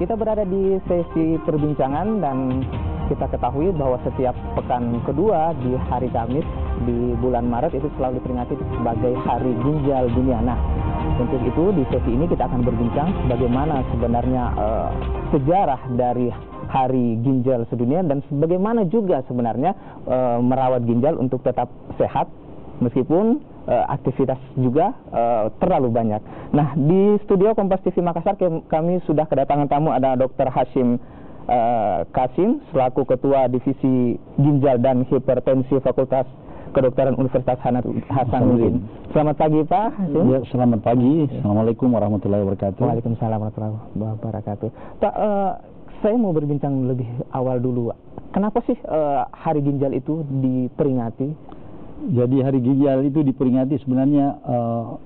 kita berada di sesi perbincangan dan kita ketahui bahwa setiap pekan kedua di hari Kamis di bulan Maret itu selalu diperingati sebagai Hari Ginjal Dunia. Nah, untuk itu di sesi ini kita akan berbincang bagaimana sebenarnya uh, sejarah dari Hari Ginjal Sedunia dan bagaimana juga sebenarnya uh, merawat ginjal untuk tetap sehat meskipun uh, aktivitas juga uh, terlalu banyak. Nah, di studio Kompas TV Makassar kami sudah kedatangan tamu ada Dr. Hashim uh, Kasim selaku Ketua Divisi Ginjal dan Hipertensi Fakultas Kedokteran Universitas Hasanuddin. Selamat pagi Pak. Ya, selamat pagi. Assalamualaikum warahmatullahi wabarakatuh. Waalaikumsalam warahmatullahi wabarakatuh. Pak, uh, saya mau berbincang lebih awal dulu. Kenapa sih uh, Hari Ginjal itu diperingati? Jadi Hari Ginjal itu diperingati sebenarnya uh,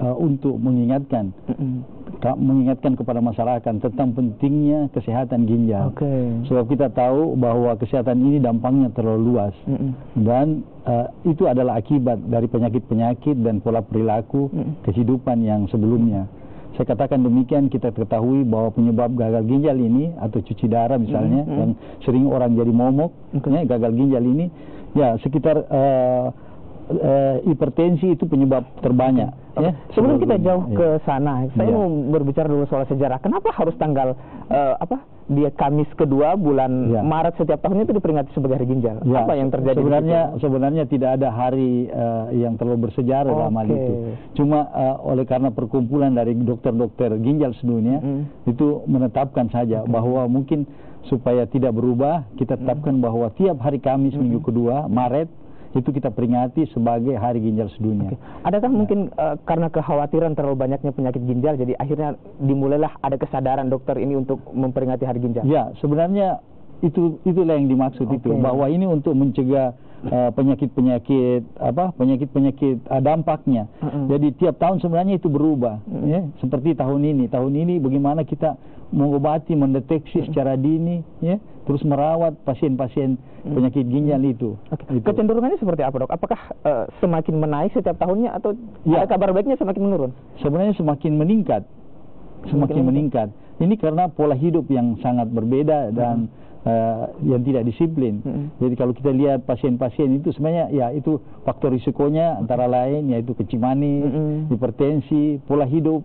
uh, untuk mengingatkan mm -hmm. mengingatkan kepada masyarakat tentang pentingnya kesehatan ginjal. Okay. Sebab kita tahu bahwa kesehatan ini dampaknya terlalu luas mm -hmm. dan uh, itu adalah akibat dari penyakit-penyakit dan pola perilaku mm -hmm. kehidupan yang sebelumnya. Saya katakan demikian kita ketahui bahwa penyebab gagal ginjal ini atau cuci darah misalnya mm -hmm. yang sering orang jadi momok, okay. gagal ginjal ini ya sekitar uh, uh, hipertensi itu penyebab terbanyak. Ya. Sebelum kita jauh ya. ke sana, saya ya. mau berbicara dulu soal sejarah. Kenapa harus tanggal uh, apa? Dia Kamis kedua bulan ya. Maret setiap tahun itu diperingati sebagai hari ginjal. Ya. Apa yang terjadi? Sebenarnya sebenarnya tidak ada hari uh, yang terlalu bersejarah okay. dalam hal itu. Cuma uh, oleh karena perkumpulan dari dokter-dokter ginjal sedunia mm. itu menetapkan saja okay. bahwa mungkin supaya tidak berubah kita tetapkan mm. bahwa tiap hari Kamis mm. minggu kedua Maret itu kita peringati sebagai Hari Ginjal Sedunia. Oke. Adakah ya. mungkin uh, karena kekhawatiran terlalu banyaknya penyakit ginjal, jadi akhirnya dimulailah ada kesadaran dokter ini untuk memperingati Hari Ginjal? Ya, sebenarnya itu itulah yang dimaksud okay. itu bahwa ini untuk mencegah penyakit-penyakit uh, apa penyakit-penyakit uh, dampaknya. Uh -uh. Jadi tiap tahun sebenarnya itu berubah uh -uh. ya seperti tahun ini. Tahun ini bagaimana kita mengobati, mendeteksi uh -uh. secara dini ya terus merawat pasien-pasien hmm. penyakit ginjal itu. Okay. itu. Kecenderungannya seperti apa dok? Apakah uh, semakin menaik setiap tahunnya atau ya. ada kabar baiknya semakin menurun? Sebenarnya semakin meningkat, semakin, semakin meningkat. meningkat. Ini karena pola hidup yang sangat berbeda dan hmm. Uh, yang tidak disiplin. Hmm. Jadi kalau kita lihat pasien-pasien itu sebenarnya ya itu faktor risikonya antara lain yaitu kencing manis, hmm. hipertensi, pola hidup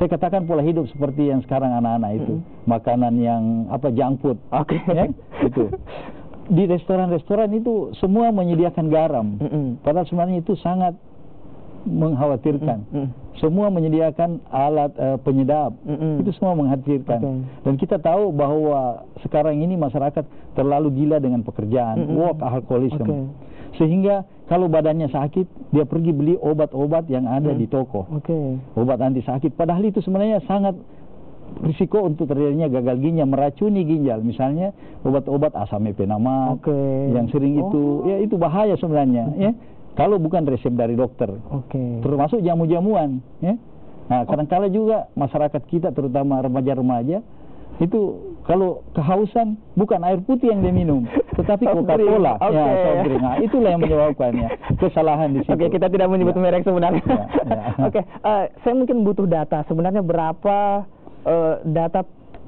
saya katakan pola hidup seperti yang sekarang anak-anak itu hmm. makanan yang apa junk food okay. ya itu di restoran-restoran itu semua menyediakan garam hmm. padahal sebenarnya itu sangat mengkhawatirkan mm -hmm. semua menyediakan alat uh, penyedap mm -hmm. itu semua mengkhawatirkan okay. dan kita tahu bahwa sekarang ini masyarakat terlalu gila dengan pekerjaan mm -hmm. work alcoholism okay. sehingga kalau badannya sakit dia pergi beli obat-obat yang ada hmm. di toko okay. obat anti sakit padahal itu sebenarnya sangat risiko untuk terjadinya gagal ginjal meracuni ginjal misalnya obat-obat asam epenama okay. yang sering oh. itu ya itu bahaya sebenarnya ya kalau bukan resep dari dokter okay. termasuk jamu-jamuan ya nah oh. kadang-kala juga masyarakat kita terutama remaja-remaja itu kalau kehausan bukan air putih yang dia minum, tetapi Coca-Cola, okay. ya soft drink. Nah, itulah yang menyebabkannya kesalahan di situ. Oke, okay, kita tidak menyebut ya. merek sebenarnya. Ya, ya. Oke, okay, uh, eh, saya mungkin butuh data. Sebenarnya berapa uh, data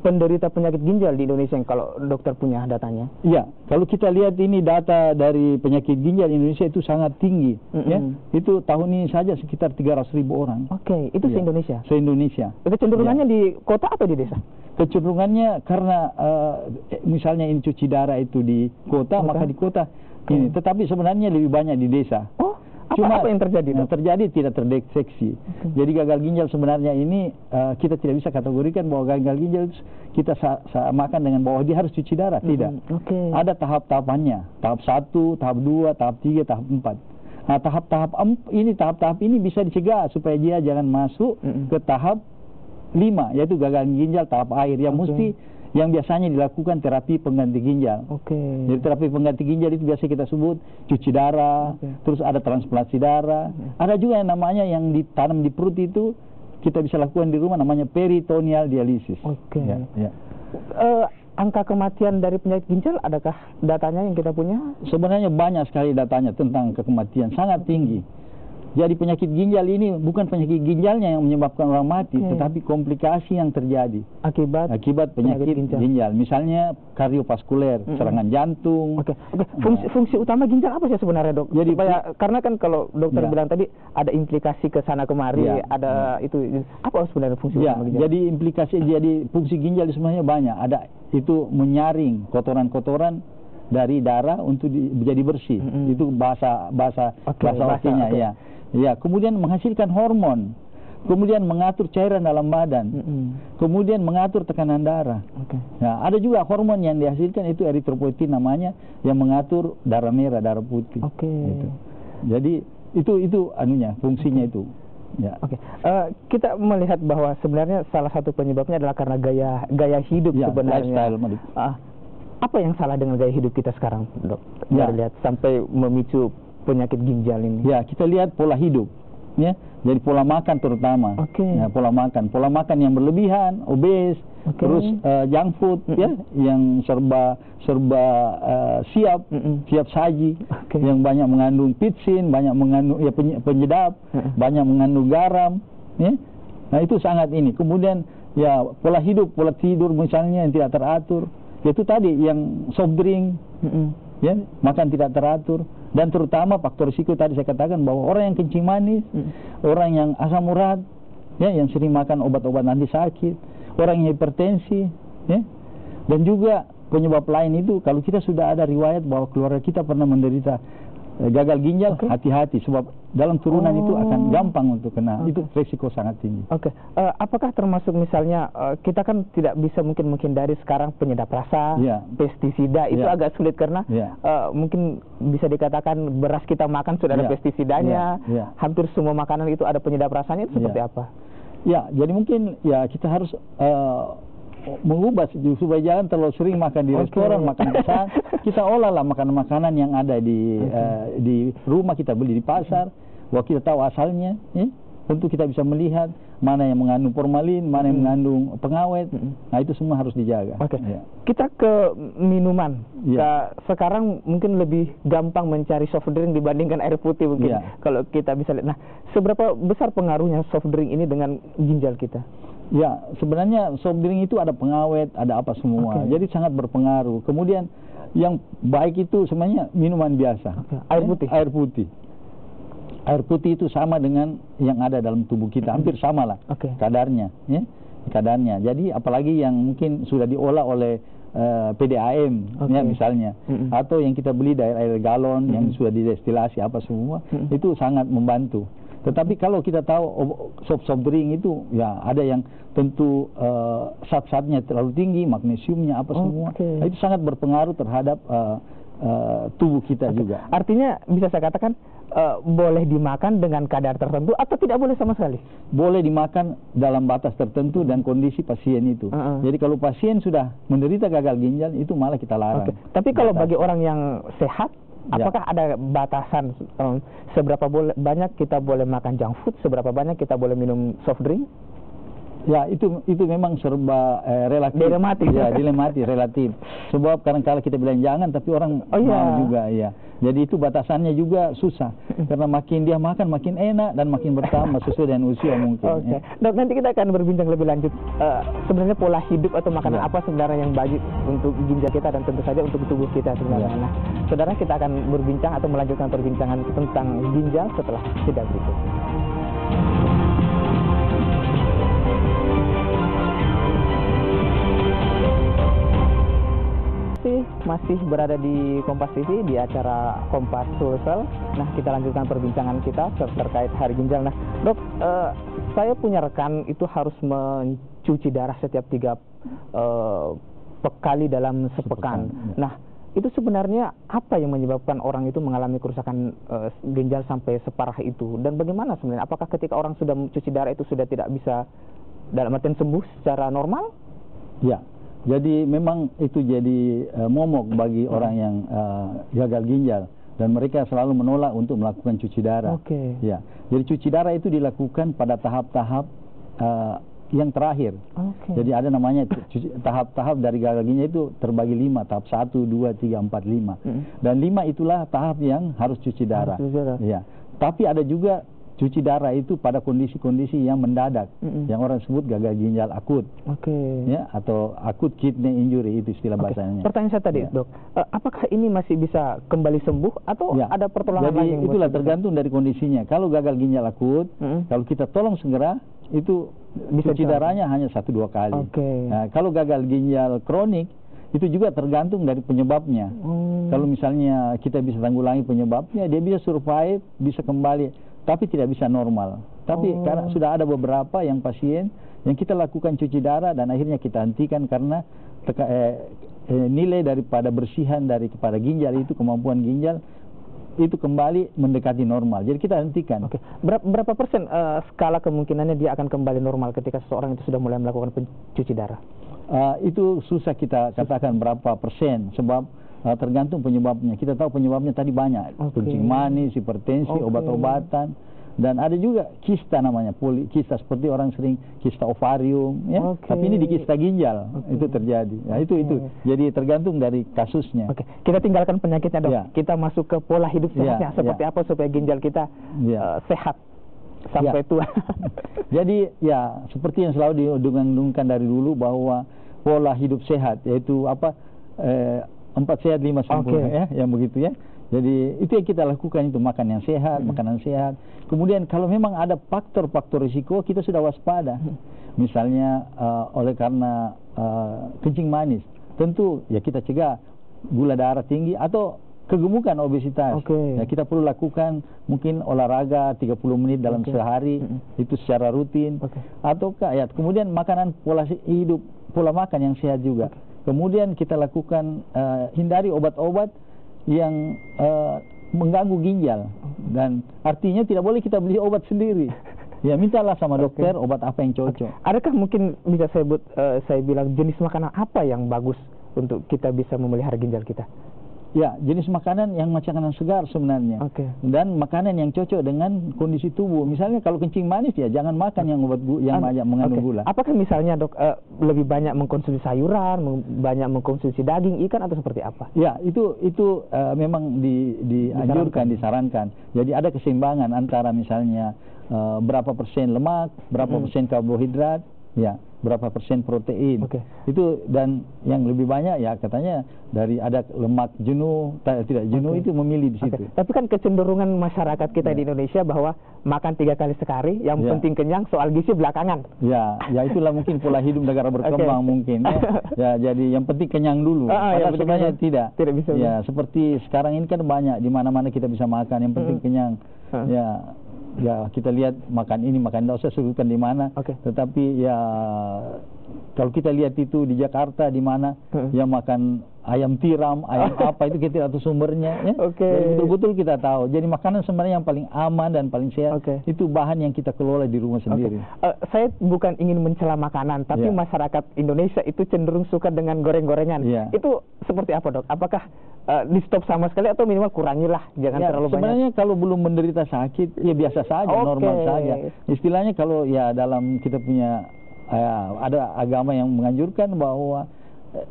penderita penyakit ginjal di Indonesia yang kalau dokter punya datanya? Iya, kalau kita lihat ini data dari penyakit ginjal di Indonesia itu sangat tinggi, mm -hmm. ya. Itu tahun ini saja sekitar 300 ribu orang. Oke, okay, itu ya. se-Indonesia? Se-Indonesia. Kecenderungannya ya. di kota atau di desa? Kecenderungannya karena uh, misalnya ini cuci darah itu di kota, kota? maka di kota ini. Tetapi sebenarnya lebih banyak di desa. Oh, apa, Cuma apa yang terjadi? Yang terjadi tidak terdeteksi. Okay. Jadi gagal ginjal sebenarnya ini uh, kita tidak bisa kategorikan bahwa gagal ginjal kita sa samakan dengan bahwa dia harus cuci darah. Tidak. Mm -hmm. okay. Ada tahap-tahapannya. Tahap satu, tahap dua, tahap tiga, tahap empat. Nah tahap-tahap ini tahap-tahap ini bisa dicegah supaya dia jangan masuk mm -hmm. ke tahap lima yaitu gagal ginjal tahap air yang okay. mesti yang biasanya dilakukan terapi pengganti ginjal. Oke. Okay. Jadi terapi pengganti ginjal itu biasa kita sebut cuci darah, okay. terus ada transplantasi darah. Okay. Ada juga yang namanya yang ditanam di perut itu kita bisa lakukan di rumah namanya peritoneal dialisis. Oke. Okay. Ya, ya. Uh, angka kematian dari penyakit ginjal adakah datanya yang kita punya? Sebenarnya banyak sekali datanya tentang kematian sangat tinggi. Jadi penyakit ginjal ini bukan penyakit ginjalnya yang menyebabkan orang mati, Oke. tetapi komplikasi yang terjadi Akibat akibat penyakit, Penyakit ginjal. ginjal. Misalnya kardiovaskuler, Mm-mm. serangan jantung. Oke, oke. Fungsi, fungsi utama ginjal apa sih sebenarnya dok? Jadi- Supaya karena kan kalau dokter Ya. bilang tadi ada implikasi ke sana kemari, Ya, ada itu apa sebenarnya fungsi Ya, utama ginjal? jadi implikasi jadi fungsi ginjal sebenarnya banyak. Ada itu menyaring kotoran-kotoran dari darah untuk di- menjadi bersih. Mm-mm. Itu bahasa bahasa Oke, bahasa bahasa, oke. ya. Ya, kemudian menghasilkan hormon. Kemudian mengatur cairan dalam badan. Mm-mm. Kemudian mengatur tekanan darah. Oke. Nah, ada juga hormon yang dihasilkan itu eritropoietin namanya yang mengatur darah merah, darah putih. Oke. Gitu. Jadi itu itu anunya, fungsinya itu. Ya. Oke, Eh, kita melihat bahwa sebenarnya salah satu penyebabnya adalah karena gaya gaya hidup Ya, sebenarnya. lifestyle. Ah, apa yang salah dengan gaya hidup kita sekarang, dok? Ya. Dari lihat sampai memicu penyakit ginjal ini. Ya, kita lihat pola hidup, ya. Jadi pola makan terutama. Oke. Ya, pola makan, pola makan yang berlebihan, obes, Oke. terus eh, junk food, ya, yang serba serba eh, siap, Mm-mm. siap saji, Oke. yang banyak mengandung pitsin, banyak mengandung ya penye- penyedap, Mm-mm. banyak mengandung garam, ya. Nah itu sangat ini. Kemudian ya pola hidup, pola tidur misalnya yang tidak teratur, itu tadi yang soft drink, Mm-mm. Ya makan tidak teratur dan terutama faktor risiko tadi saya katakan bahwa orang yang kencing manis, Mm. orang yang asam urat, ya yang sering makan obat-obat anti sakit, orang yang hipertensi, ya dan juga penyebab lain itu kalau kita sudah ada riwayat bahwa keluarga kita pernah menderita gagal ginjal, Oke. hati-hati sebab dalam turunan itu Oh. akan gampang untuk kena. Oke. Itu risiko sangat tinggi. Oke, Eh, apakah termasuk misalnya eh, kita kan tidak bisa mungkin menghindari sekarang penyedap rasa, Iya. pestisida itu Iya. agak sulit karena Iya. eh, mungkin bisa dikatakan beras kita makan sudah ada Iya. pestisidanya, Iya. Iya. hampir semua makanan itu ada penyedap rasanya itu seperti Iya. apa? Ya, jadi mungkin ya kita harus eh, mengubah supaya jangan terlalu sering makan di restoran, makan pesan. Kita olahlah makanan-makanan yang ada di Oke. eh, di rumah kita beli di pasar, bahwa kita tahu asalnya, ya. Tentu kita bisa melihat mana yang mengandung formalin, mana yang Hmm. mengandung pengawet. Mm-mm. Nah, itu semua harus dijaga. Oke, Ya. kita ke minuman. Iya. Ka- sekarang mungkin lebih gampang mencari soft drink dibandingkan air putih mungkin. Iya. Kalau kita bisa lihat. Nah, seberapa besar pengaruhnya soft drink ini dengan ginjal kita? Ya, sebenarnya soft drink itu ada pengawet, ada apa semua. Oke. Jadi sangat berpengaruh. Kemudian yang baik itu sebenarnya minuman biasa. Oke, air putih. Air putih. Air putih itu sama dengan yang ada dalam tubuh kita, hampir sama lah Oke. kadarnya, ya. Kadarnya. Jadi apalagi yang mungkin sudah diolah oleh eh, PDAM Oke. ya misalnya Mm-mm. atau yang kita beli dari air galon yang Mm-mm. sudah didestilasi apa semua Mm-mm. itu sangat membantu. Tetapi kalau kita tahu ob- soft soft drink itu ya ada yang tentu eh, zat-zatnya terlalu tinggi, magnesiumnya apa semua. Nah, itu sangat berpengaruh terhadap eh, eh, tubuh kita Oke. juga. Artinya bisa saya katakan eh, boleh dimakan dengan kadar tertentu atau tidak boleh sama sekali? Boleh dimakan dalam batas tertentu dan kondisi pasien itu. Uh-uh. Jadi kalau pasien sudah menderita gagal ginjal itu malah kita larang. Oke. Tapi kalau Batas. bagi orang yang sehat, Ya. apakah ada batasan em, seberapa boleh banyak kita boleh makan junk food, seberapa banyak kita boleh minum soft drink? Ya itu itu memang serba eh, relatif. Dilematis. Ya dilematis relatif. Sebab kadang-kala kita bilang jangan tapi orang Oh, iya. mau juga ya. Jadi itu batasannya juga susah. Karena makin dia makan makin enak dan makin bertambah sesuai dengan usia mungkin. Oke, ya. Dok, nanti kita akan berbincang lebih lanjut. Eh, sebenarnya pola hidup atau makanan Ya. apa sebenarnya yang baik untuk ginjal kita dan tentu saja untuk tubuh kita sebenarnya. Ya. Nah, saudara kita akan berbincang atau melanjutkan perbincangan tentang ginjal setelah jeda berikut. Masih, berada di Kompas TV di acara Kompas Sulsel. Nah, kita lanjutkan perbincangan kita ter- terkait hari ginjal. Nah, dok, eh, saya punya rekan itu harus mencuci darah setiap tiga eh, kali dalam sepekan. Sepekan, ya. Nah, itu sebenarnya apa yang menyebabkan orang itu mengalami kerusakan eh, ginjal sampai separah itu? Dan bagaimana sebenarnya? Apakah ketika orang sudah mencuci darah itu sudah tidak bisa dalam artian sembuh secara normal? Ya, jadi memang itu jadi eh, momok bagi orang yang eh, gagal ginjal dan mereka selalu menolak untuk melakukan cuci darah. Oke. Ya, jadi cuci darah itu dilakukan pada tahap-tahap eh, yang terakhir. Oke. Jadi ada namanya tahap-tahap dari gagal ginjal itu terbagi lima, tahap satu, dua, tiga, empat, lima. Dan lima itulah tahap yang harus cuci darah. cuci darah. Ya. Tapi ada juga cuci darah itu pada kondisi-kondisi yang mendadak, mm -hmm. yang orang sebut gagal ginjal akut, okay. ya atau akut kidney injury itu istilah okay. bahasanya. Pertanyaan saya tadi, ya. dok, uh, apakah ini masih bisa kembali sembuh atau ya. ada pertolongan Jadi, lain? Jadi itulah tergantung dari kondisinya. Kalau gagal ginjal akut, mm -hmm. kalau kita tolong segera, itu bisa cuci darahnya hanya satu dua kali. Okay. Nah, kalau gagal ginjal kronik itu juga tergantung dari penyebabnya. Hmm. Kalau misalnya kita bisa tanggulangi penyebabnya, dia bisa survive, bisa kembali tapi tidak bisa normal. Tapi oh. karena sudah ada beberapa yang pasien yang kita lakukan cuci darah dan akhirnya kita hentikan karena teka, eh, eh, nilai daripada bersihan dari kepada ginjal itu kemampuan ginjal itu kembali mendekati normal. Jadi kita hentikan. Oke. Berapa, berapa persen uh, skala kemungkinannya dia akan kembali normal ketika seseorang itu sudah mulai melakukan pencuci darah? Uh, itu susah kita katakan berapa persen sebab tergantung penyebabnya. Kita tahu penyebabnya tadi banyak, okay. kencing manis, hipertensi, okay. obat-obatan, dan ada juga kista namanya, poli, kista seperti orang sering kista ovarium, ya. Okay. Tapi ini di kista ginjal okay. itu terjadi. Ya itu okay. itu. Jadi tergantung dari kasusnya. Oke, okay. kita tinggalkan penyakitnya dok. Ya. Kita masuk ke pola hidup ya, sehatnya. Ya. Seperti ya. apa supaya ginjal kita ya. uh, sehat sampai ya. tua. Jadi ya seperti yang selalu didengung-dengungkan dari dulu bahwa pola hidup sehat yaitu apa eh, empat sehat lima sempurna okay. ya yang begitu ya jadi itu yang kita lakukan itu makan yang sehat hmm. makanan sehat kemudian kalau memang ada faktor-faktor risiko kita sudah waspada hmm. misalnya uh, oleh karena uh, kencing manis tentu ya kita cegah gula darah tinggi atau kegemukan obesitas. Okay. Ya, kita perlu lakukan mungkin olahraga 30 menit dalam okay. sehari mm -hmm. itu secara rutin. Okay. Ataukah ya kemudian makanan pola hidup pola makan yang sehat juga. Okay. Kemudian kita lakukan uh, hindari obat-obat yang uh, mengganggu ginjal dan artinya tidak boleh kita beli obat sendiri. Ya mintalah sama dokter okay. obat apa yang cocok. Okay. Adakah mungkin bisa saya sebut uh, saya bilang jenis makanan apa yang bagus untuk kita bisa memelihara ginjal kita? Ya, jenis makanan yang makanan segar sebenarnya. Okay. Dan makanan yang cocok dengan kondisi tubuh. Misalnya kalau kencing manis ya jangan makan yang obat yang banyak mengandung okay. gula. Apakah misalnya dok uh, lebih banyak mengkonsumsi sayuran, banyak mengkonsumsi daging, ikan atau seperti apa? Ya, itu itu uh, memang di, dianjurkan, disarankan. Jadi ada keseimbangan antara misalnya uh, berapa persen lemak, berapa hmm. persen karbohidrat, ya berapa persen protein. Okay. Itu dan yang lebih banyak ya katanya dari ada lemak jenuh, tidak jenuh okay. itu memilih di situ. Okay. Tapi kan kecenderungan masyarakat kita yeah. di Indonesia bahwa makan tiga kali sekali, yang yeah. penting kenyang, soal gizi belakangan. Ya, ya itulah mungkin pola hidup negara berkembang okay. mungkin. Ya. ya, jadi yang penting kenyang dulu. Ah, ya, sebenarnya tidak. Tidak bisa. Ya, seperti sekarang ini kan banyak di mana-mana kita bisa makan, yang penting hmm. kenyang. Hmm. Ya, ya kita lihat makan ini makan tidak usah sebutkan di mana okay. tetapi ya kalau kita lihat itu di Jakarta di mana hmm. yang makan ayam tiram ayam apa itu kita tahu sumbernya ya okay. betul-betul kita tahu jadi makanan sebenarnya yang paling aman dan paling sehat okay. itu bahan yang kita kelola di rumah sendiri okay. uh, eh, saya bukan ingin mencela makanan tapi yeah. masyarakat Indonesia itu cenderung suka dengan goreng-gorengan yeah. itu seperti apa dok apakah uh, di stop sama sekali atau minimal kurangilah jangan ya, terlalu sebenarnya banyak. kalau belum menderita sakit ya biasa saja okay. normal saja istilahnya kalau ya dalam kita punya uh, ada agama yang menganjurkan bahwa uh,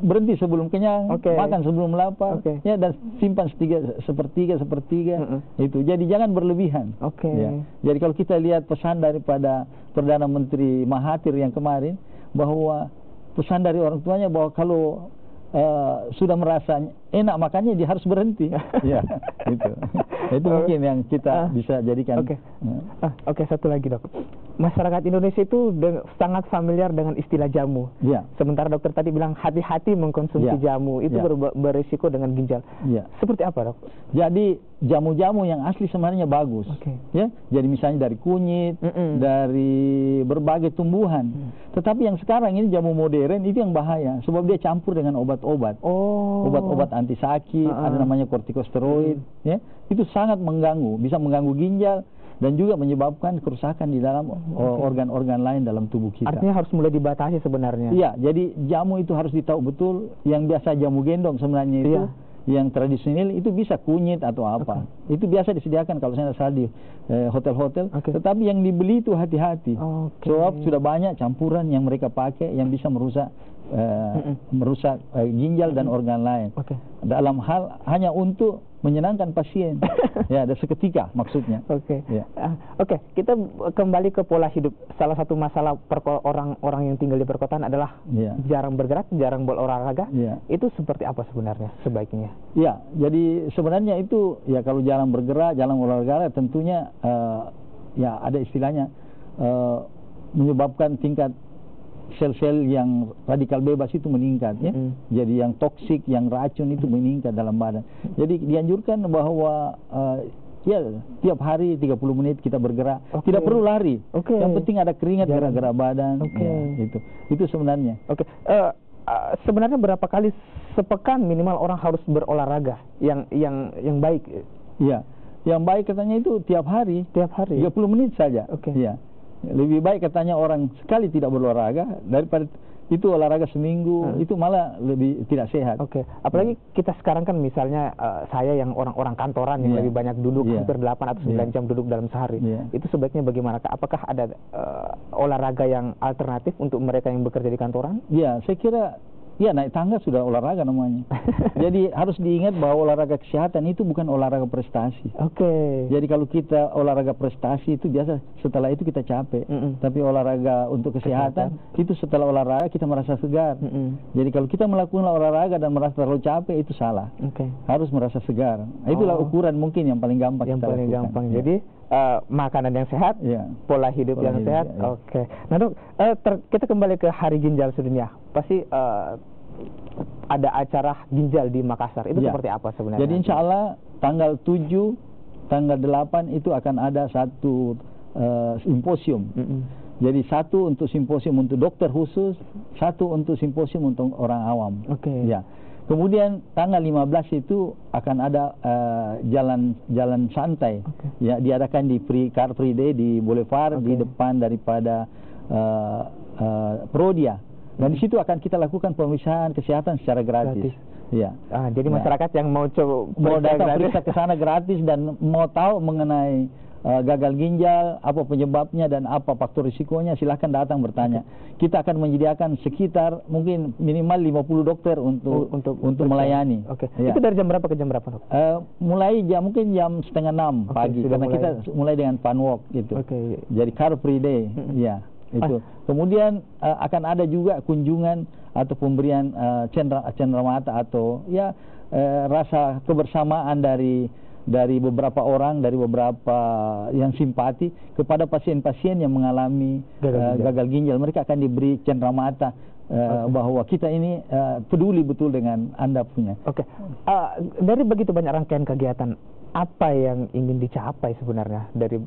berhenti sebelum kenyang okay. makan sebelum lapar okay. ya dan simpan setiga sepertiga sepertiga uh -uh. itu jadi jangan berlebihan okay. ya. jadi kalau kita lihat pesan daripada perdana menteri Mahathir yang kemarin bahwa pesan dari orang tuanya bahwa kalau uh, sudah merasa enak makannya dia harus berhenti. ya, itu. itu mungkin yang kita uh, bisa jadikan. Oke. Okay. Uh, Oke, okay, satu lagi dok. Masyarakat Indonesia itu sangat familiar dengan istilah jamu. Ya. Sementara dokter tadi bilang hati-hati mengkonsumsi ya. jamu itu ya. ber berisiko dengan ginjal. Ya. Seperti apa dok? Jadi jamu-jamu yang asli sebenarnya bagus. Okay. Ya. Jadi misalnya dari kunyit, mm -mm. dari berbagai tumbuhan. Mm. Tetapi yang sekarang ini jamu modern itu yang bahaya sebab dia campur dengan obat-obat. Oh. Obat-obat anti sakit, uh -uh. ada namanya kortikosteroid, hmm. ya. Itu sangat mengganggu, bisa mengganggu ginjal dan juga menyebabkan kerusakan di dalam organ-organ okay. lain dalam tubuh kita. Artinya harus mulai dibatasi sebenarnya. Iya, jadi jamu itu harus ditahu betul yang biasa jamu gendong sebenarnya itu iya. yang tradisional itu bisa kunyit atau apa. Okay. Itu biasa disediakan kalau saya salah di eh, hotel-hotel, eh, okay. tetapi yang dibeli itu hati-hati. Okay. Sebab sudah banyak campuran yang mereka pakai yang bisa merusak uh, merusak uh, ginjal dan organ lain. Okay. Dalam hal hanya untuk menyenangkan pasien. ya, ada seketika maksudnya. Oke. Ya. Ah, Oke, kita kembali ke pola hidup. Salah satu masalah orang-orang yang tinggal di perkotaan adalah Ya. jarang bergerak, jarang berolahraga. Ya. Itu seperti apa sebenarnya sebaiknya? Ya, jadi sebenarnya itu ya kalau jalan bergerak, jalan olahraga tentunya eh, ya ada istilahnya eh, menyebabkan tingkat sel-sel yang radikal bebas itu meningkat ya. Mm. Jadi yang toksik, yang racun itu meningkat dalam badan. Jadi dianjurkan bahwa eh, ya tiap hari 30 menit kita bergerak, Oke. tidak perlu lari. Oke. Yang penting ada keringat gerak-gerak badan. Oke. Ya, itu. Itu sebenarnya. Oke, eh, ah, sebenarnya berapa kali sepekan minimal orang harus berolahraga yang yang yang baik Iya. Yang baik katanya itu tiap hari. tiap hari? 30 menit saja. Oke. Iya. Lebih baik katanya orang sekali tidak berolahraga daripada itu olahraga seminggu Hmm. itu malah lebih tidak sehat. Oke, apalagi kita sekarang kan misalnya eh, saya yang orang-orang kantoran yang Iya. lebih banyak duduk Iya. hampir 8 atau 9 Iya. jam duduk dalam sehari. Iya. Itu sebaiknya bagaimana? Apakah ada eh, olahraga yang alternatif untuk mereka yang bekerja di kantoran? Iya, saya kira ya naik tangga sudah olahraga namanya. Jadi harus diingat bahwa olahraga kesehatan itu bukan olahraga prestasi. Oke. Jadi kalau kita olahraga prestasi itu biasa setelah itu kita capek. Mm-mm. Tapi olahraga untuk kesehatan, itu setelah olahraga kita merasa segar. Mm-mm. Jadi kalau kita melakukan olahraga dan merasa terlalu capek itu salah. Oke. harus merasa segar. Nah, Itulah Oh. ukuran mungkin yang paling gampang Yang kita paling lakukan. gampang. Ya. Jadi eh, makanan yang sehat, ya. pola hidup Pola yang hidup, sehat. ya. Oke. Nah dok, eh, ter- kita kembali ke Hari Ginjal Sedunia. Pasti eh, ada acara ginjal di Makassar. Itu Ya. seperti apa sebenarnya? Jadi insya Allah tanggal 7, tanggal 8 itu akan ada satu eh, simposium. Mm-mm. Jadi satu untuk simposium untuk dokter khusus, satu untuk simposium untuk orang awam. Oke. Ya. Kemudian tanggal 15 itu akan ada eh, jalan jalan santai. Oke. Ya, diadakan di Free Car Free Day di Boulevard di Oke. depan daripada eh, eh, Prodia. Dan di situ akan kita lakukan pemeriksaan kesehatan secara gratis. Gratis. Ya. Ah, jadi Ya. masyarakat yang mau coba Mau datang periksa ke sana gratis dan mau tahu mengenai gagal ginjal, apa penyebabnya dan apa faktor risikonya, silahkan datang bertanya. Kita akan menyediakan sekitar mungkin minimal 50 dokter untuk untuk untuk melayani. Oke. Ya. Itu dari jam berapa ke jam berapa, Dok? Eh, mulai jam mungkin jam setengah enam Oke, pagi karena mulai. kita mulai dengan fun walk gitu. Oke. Jadi car free day, Mm-mm. ya itu. Kemudian eh, akan ada juga kunjungan atau pemberian eh, cendera cenderamata atau ya eh, rasa kebersamaan dari dari beberapa orang dari beberapa yang simpati kepada pasien-pasien yang mengalami Gagal eh, ginjal. gagal ginjal mereka akan diberi cenderamata eh, bahwa kita ini eh, peduli betul dengan anda punya. Oke. Ah, dari begitu banyak rangkaian kegiatan, apa yang ingin dicapai sebenarnya dari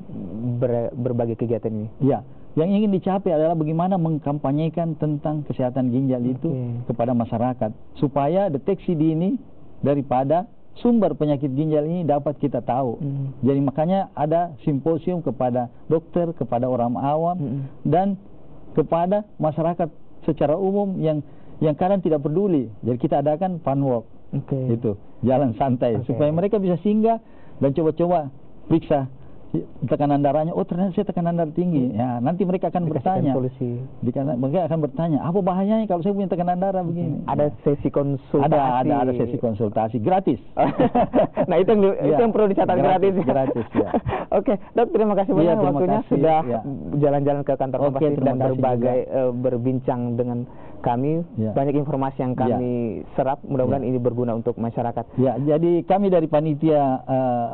ber- berbagai kegiatan ini? Ya, yang ingin dicapai adalah bagaimana mengkampanyekan tentang kesehatan ginjal itu kepada masyarakat supaya deteksi dini daripada sumber penyakit ginjal ini dapat kita tahu. Hmm. Jadi makanya ada simposium kepada dokter, kepada orang awam Mm-mm. dan kepada masyarakat secara umum yang yang kadang tidak peduli. Jadi kita adakan fun walk Oke. itu, jalan santai Oke. supaya mereka bisa singgah dan coba-coba periksa tekanan darahnya. Oh ternyata saya tekanan darah tinggi. Ya nanti mereka akan Dikasihkan bertanya. solusi. Dikana- mereka akan bertanya apa bahayanya kalau saya punya tekanan darah begini. Ada sesi konsultasi. ada ada ada sesi konsultasi gratis. nah itu yang di- itu yang perlu dicatat gratis. gratis, gratis, ya. Oke, dok terima kasih Iya, banyak terima waktunya kasih, sudah ya. jalan-jalan ke kantor Oke, terima dan berbagai eh, berbincang dengan kami. Ya. Banyak informasi yang Ya. kami serap. Mudah-mudahan Ya. ini berguna untuk masyarakat. Ya, jadi kami dari panitia eh,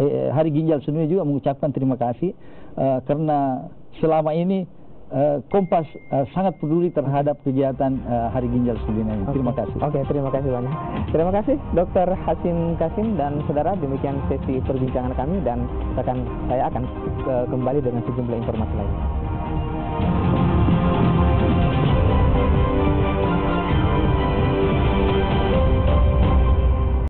eh, Hari Ginjal Sedunia juga mengucapkan terima kasih eh, karena selama ini eh, Kompas eh, sangat peduli terhadap kegiatan eh, Hari Ginjal Sedunia ini. Terima kasih. Oke, terima kasih banyak. Terima kasih Dr. Hasim Kasim dan saudara demikian sesi perbincangan kami dan akan saya akan eh, kembali dengan sejumlah informasi lainnya.